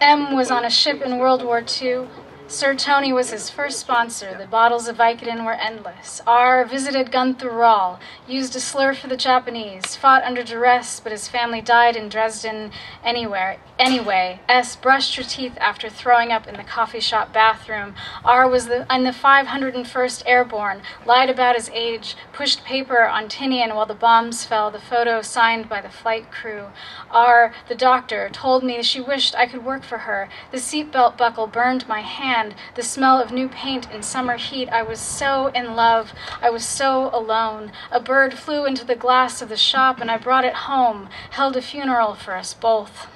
M was on a ship in World War II. Sir Tony was his first sponsor. The bottles of Vicodin were endless. R visited Gunther Rall, used a slur for the Japanese, fought under duress, but his family died in Dresden anywhere. Anyway, S brushed her teeth after throwing up in the coffee shop bathroom. R was the, in the 501st Airborne, lied about his age, pushed paper on Tinian while the bombs fell, the photo signed by the flight crew. R, the doctor, told me she wished I could work for her. The seatbelt buckle burned my hand the smell of new paint in summer heat. I was so in love. I was so alone. A bird flew into the glass of the shop, and I brought it home, held a funeral for us both.